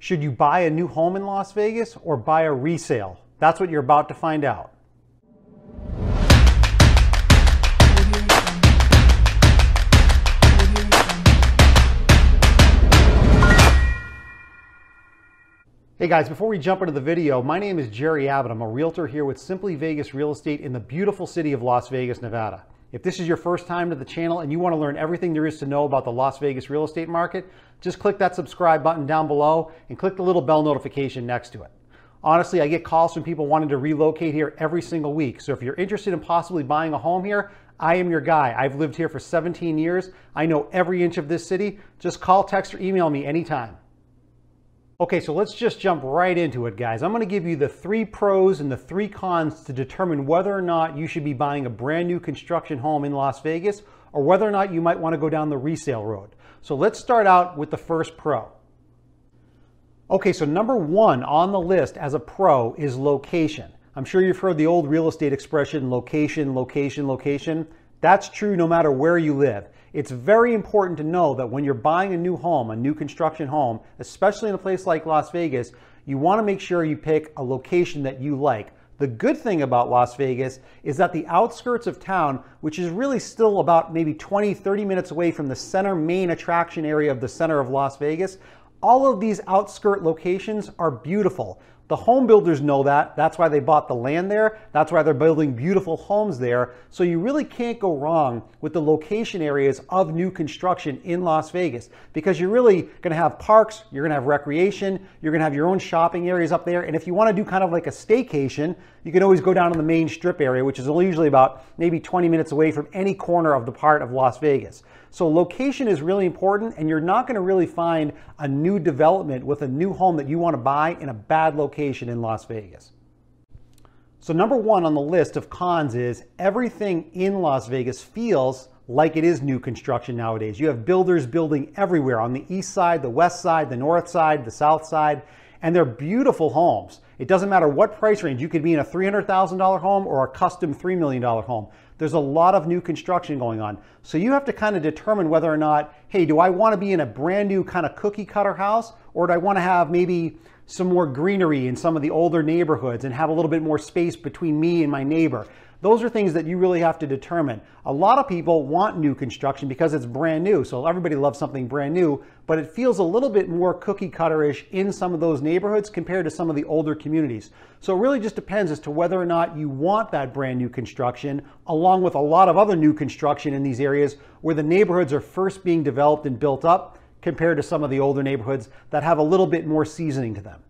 Should you buy a new home in Las Vegas or buy a resale? That's what you're about to find out. Hey guys, before we jump into the video, my name is Jerry Abbott. I'm a realtor here with Simply Vegas Real Estate in the beautiful city of Las Vegas, Nevada. If this is your first time to the channel and you want to learn everything there is to know about the Las Vegas real estate market, just click that subscribe button down below and click the little bell notification next to it. Honestly, I get calls from people wanting to relocate here every single week. So if you're interested in possibly buying a home here, I am your guy. I've lived here for 17 years. I know every inch of this city. Just call, text, or email me anytime. Okay, so let's just jump right into it, guys. I'm going to give you the three pros and the three cons to determine whether or not you should be buying a brand new construction home in Las Vegas or whether or not you might want to go down the resale road. So let's start out with the first pro. Okay, so number one on the list as a pro is location. I'm sure you've heard the old real estate expression, location, location, location. That's true no matter where you live. It's very important to know that when you're buying a new home, a new construction home, especially in a place like Las Vegas, you want to make sure you pick a location that you like. The good thing about Las Vegas is that the outskirts of town, which is really still about maybe 20, 30 minutes away from the center main attraction area of the center of Las Vegas, all of these outskirt locations are beautiful. The home builders know that. That's why they bought the land there. That's why they're building beautiful homes there. So you really can't go wrong with the location areas of new construction in Las Vegas because you're really going to have parks, you're going to have recreation, you're going to have your own shopping areas up there. And if you want to do kind of like a staycation, you can always go down to the main strip area, which is usually about maybe 20 minutes away from any corner of the part of Las Vegas. So location is really important and you're not going to really find a new development with a new home that you want to buy in a bad location in Las Vegas. So number one on the list of cons is everything in Las Vegas feels like it is new construction nowadays. You have builders building everywhere on the east side, the west side, the north side, the south side, and they're beautiful homes. It doesn't matter what price range. You could be in a $300,000 home or a custom $3 million home. There's a lot of new construction going on. So you have to kind of determine whether or not, hey, do I want to be in a brand new kind of cookie cutter house or do I want to have maybe some more greenery in some of the older neighborhoods and have a little bit more space between me and my neighbor? Those are things that you really have to determine. A lot of people want new construction because it's brand new. So everybody loves something brand new, but it feels a little bit more cookie cutter-ish in some of those neighborhoods compared to some of the older communities. So it really just depends as to whether or not you want that brand new construction along with a lot of other new construction in these areas where the neighborhoods are first being developed and built up compared to some of the older neighborhoods that have a little bit more seasoning to them.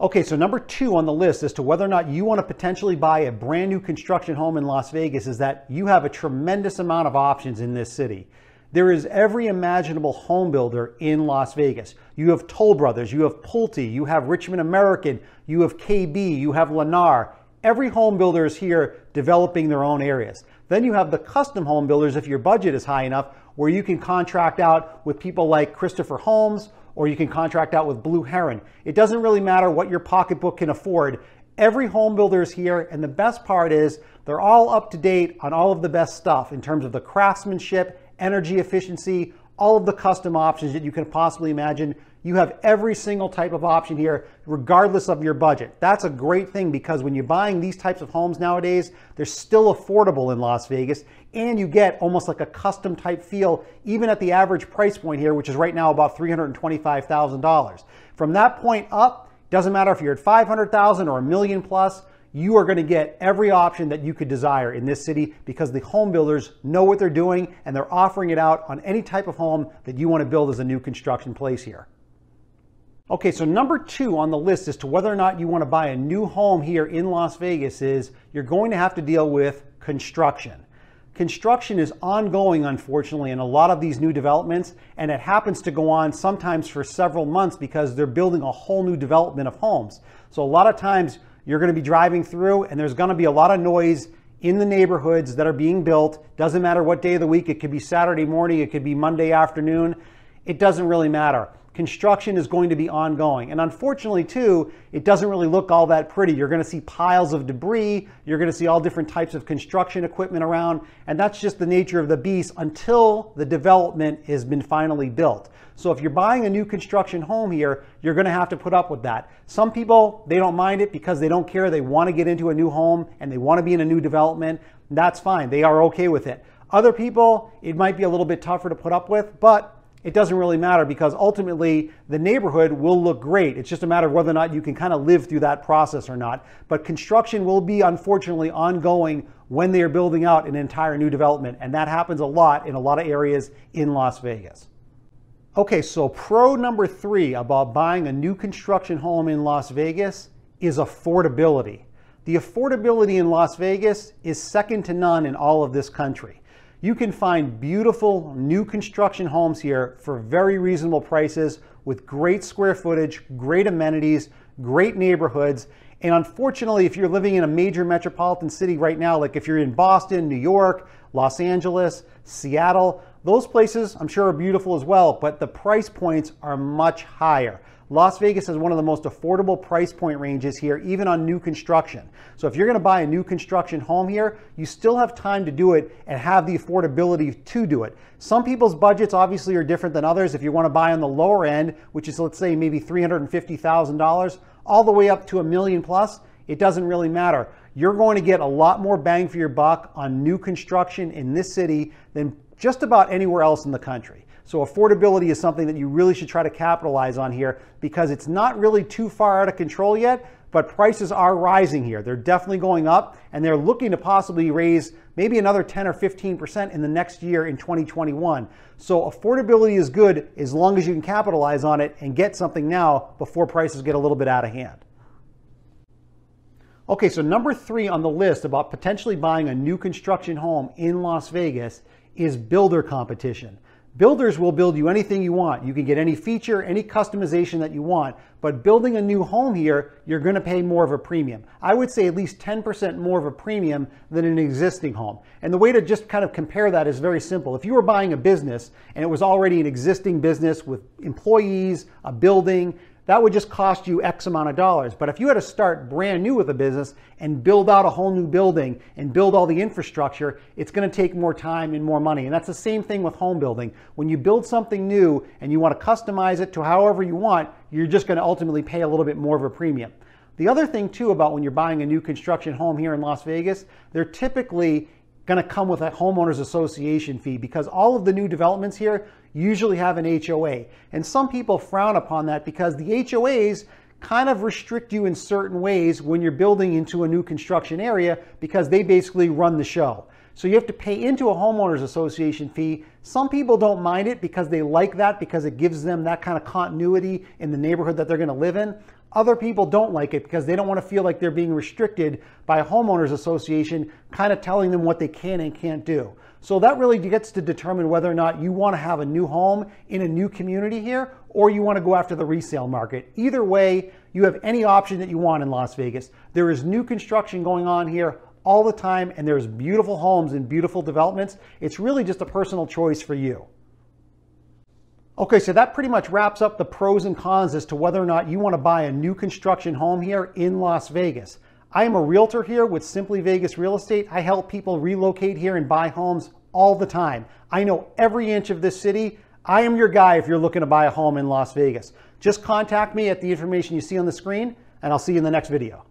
Okay, so number two on the list as to whether or not you want to potentially buy a brand new construction home in Las Vegas is that you have a tremendous amount of options in this city. There is every imaginable home builder in Las Vegas. You have Toll Brothers, you have Pulte, you have Richmond American, you have KB, you have Lennar. Every home builder is here developing their own areas. Then you have the custom home builders if your budget is high enough where you can contract out with people like Christopher Homes, or you can contract out with Blue Heron. It doesn't really matter what your pocketbook can afford. Every home builder is here, and the best part is they're all up to date on all of the best stuff in terms of the craftsmanship, energy efficiency, all of the custom options that you can possibly imagine. You have every single type of option here, regardless of your budget. That's a great thing because when you're buying these types of homes nowadays, they're still affordable in Las Vegas and you get almost like a custom type feel, even at the average price point here, which is right now about $325,000. From that point up, doesn't matter if you're at 500,000 or a million plus, you are going to get every option that you could desire in this city because the home builders know what they're doing and they're offering it out on any type of home that you want to build as a new construction place here. Okay, so number two on the list as to whether or not you want to buy a new home here in Las Vegas is you're going to have to deal with construction. Construction is ongoing, unfortunately, in a lot of these new developments, and it happens to go on sometimes for several months because they're building a whole new development of homes. So a lot of times you're going to be driving through and there's going to be a lot of noise in the neighborhoods that are being built. Doesn't matter what day of the week, it could be Saturday morning, it could be Monday afternoon. It doesn't really matter construction is going to be ongoing. And unfortunately, too, it doesn't really look all that pretty. You're going to see piles of debris, you're going to see all different types of construction equipment around, and that's just the nature of the beast until the development has been finally built. So if you're buying a new construction home here, you're going to have to put up with that. Some people, they don't mind it because they don't care. They want to get into a new home and they want to be in a new development. That's fine. They are okay with it. Other people, it might be a little bit tougher to put up with, but it doesn't really matter because ultimately the neighborhood will look great. It's just a matter of whether or not you can kind of live through that process or not. But construction will be unfortunately ongoing when they are building out an entire new development. And that happens a lot in a lot of areas in Las Vegas. Okay, so pro number three about buying a new construction home in Las Vegas is affordability. The affordability in Las Vegas is second to none in all of this country. You can find beautiful new construction homes here for very reasonable prices with great square footage, great amenities, great neighborhoods. And unfortunately, if you're living in a major metropolitan city right now, like if you're in Boston, New York, Los Angeles, Seattle, those places I'm sure are beautiful as well, but the price points are much higher. Las Vegas has one of the most affordable price point ranges here, even on new construction. So if you're gonna buy a new construction home here, you still have time to do it and have the affordability to do it. Some people's budgets obviously are different than others. If you wanna buy on the lower end, which is let's say maybe $350,000, all the way up to a million plus, it doesn't really matter. You're going to get a lot more bang for your buck on new construction in this city than just about anywhere else in the country. So affordability is something that you really should try to capitalize on here because it's not really too far out of control yet, but prices are rising here. They're definitely going up and they're looking to possibly raise maybe another 10 or 15% in the next year in 2021. So affordability is good as long as you can capitalize on it and get something now before prices get a little bit out of hand. Okay, so number three on the list about potentially buying a new construction home in Las Vegas is builder competition. Builders will build you anything you want. You can get any feature, any customization that you want, but building a new home here, you're gonna pay more of a premium. I would say at least 10% more of a premium than an existing home. And the way to just kind of compare that is very simple. If you were buying a business and it was already an existing business with employees, a building, that would just cost you X amount of dollars. But if you had to start brand new with a business and build out a whole new building and build all the infrastructure, it's going to take more time and more money. And that's the same thing with home building. When you build something new and you want to customize it to however you want, you're just going to ultimately pay a little bit more of a premium. The other thing too about when you're buying a new construction home here in Las Vegas, they're typically going to come with a homeowners association fee because all of the new developments here usually have an HOA. And some people frown upon that because the HOAs kind of restrict you in certain ways when you're building into a new construction area because they basically run the show. So you have to pay into a homeowners association fee. Some people don't mind it because they like that because it gives them that kind of continuity in the neighborhood that they're going to live in. Other people don't like it because they don't want to feel like they're being restricted by a homeowners association kind of telling them what they can and can't do. So that really gets to determine whether or not you want to have a new home in a new community here or you want to go after the resale market. Either way, you have any option that you want in Las Vegas. There is new construction going on here all the time and there's beautiful homes and beautiful developments. It's really just a personal choice for you. Okay, so that pretty much wraps up the pros and cons as to whether or not you want to buy a new construction home here in Las Vegas. I am a realtor here with Simply Vegas Real Estate. I help people relocate here and buy homes all the time. I know every inch of this city. I am your guy if you're looking to buy a home in Las Vegas. Just contact me at the information you see on the screen, and I'll see you in the next video.